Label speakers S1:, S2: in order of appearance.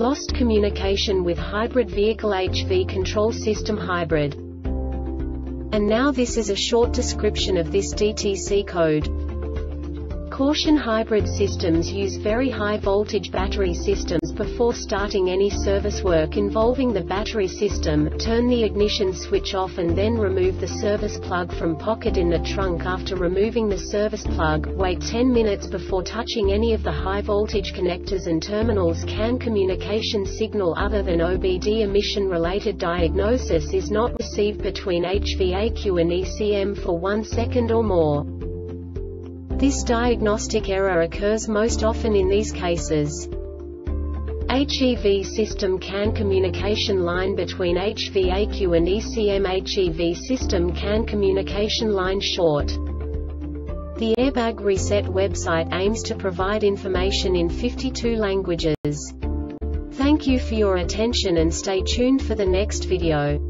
S1: Lost communication with hybrid vehicle HV control system hybrid. And now this is a short description of this DTC code. Caution hybrid systems use very high voltage battery systems before starting any service work involving the battery system, turn the ignition switch off and then remove the service plug from pocket in the trunk after removing the service plug, wait 10 minutes before touching any of the high voltage connectors and terminals. CAN communication signal other than OBD emission related diagnosis is not received between HV ECU and ECM for one second or more. This diagnostic error occurs most often in these cases. HEV system CAN communication line between HV ECU and ECM HEV system CAN communication line short. The Airbag Reset website aims to provide information in 52 languages. Thank you for your attention and stay tuned for the next video.